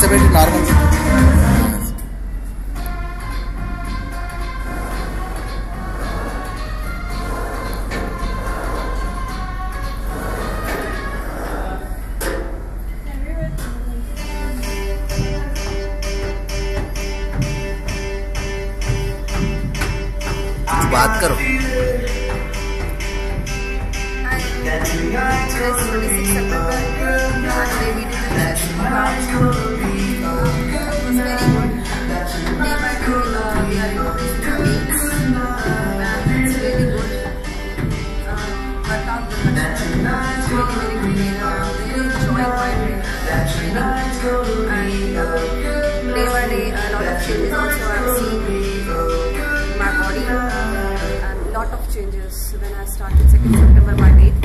ऐसे बैठे नॉर्मल बात करो। Changes also I'm seeing my body and lot of changes. When I started 2nd September my weight